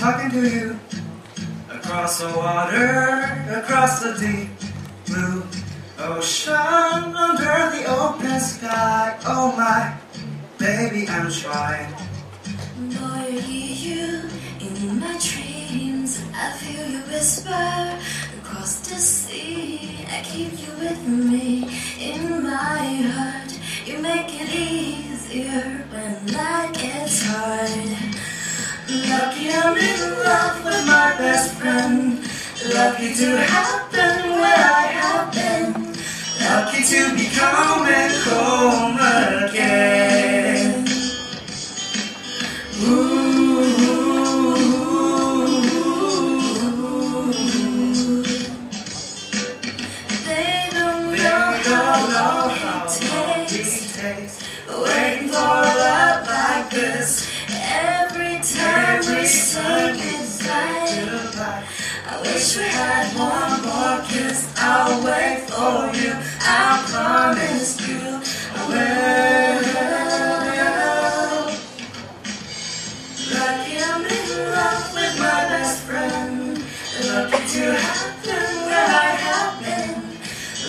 talking to you across the water, across the deep blue ocean, under the open sky. Oh my, baby, I'm trying. Boy, I hear you in my dreams. I feel you whisper across the sea. I keep you with me in my heart. You make it easier when I hard. Lucky I'm in love with my best friend. Lucky to happen where I have been. Lucky to be coming home again. Wish we had one more kiss. I'll wait for you. I promise you. I will. Lucky I'm in love with my best friend. Lucky to where I have been.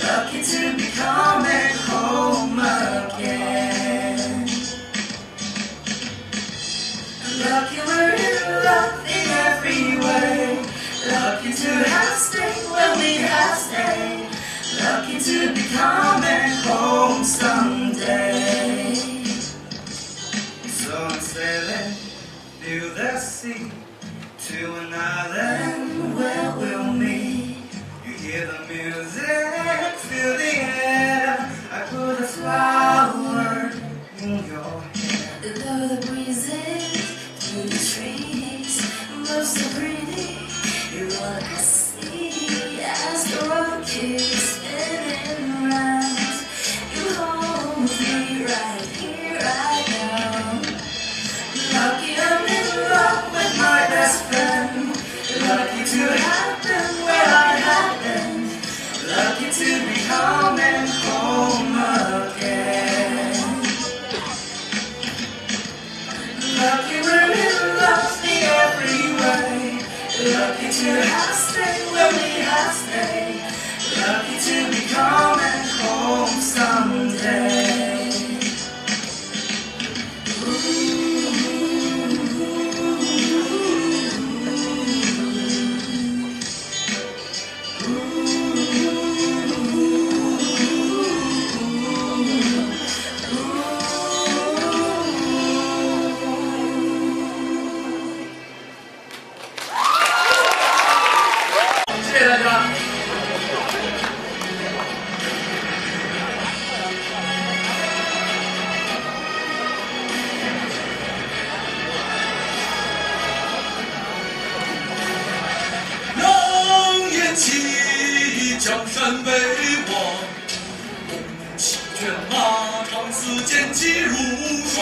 Lucky to be coming home again. Lucky have. Lucky to be coming home someday. So I'm sailing through the sea to an island where we'll meet. You hear the music, to have stayed we have stayed. Lucky to be coming home someday. 谢谢大家。扬言起，江山为王。红旗卷马，长嘶剑气如霜。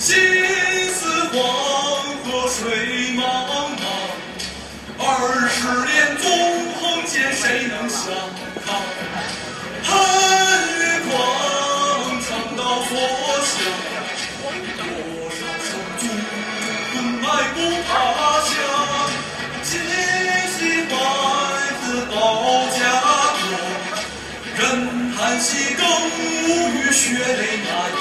心似黄河水茫茫，二几更无雨雪泪满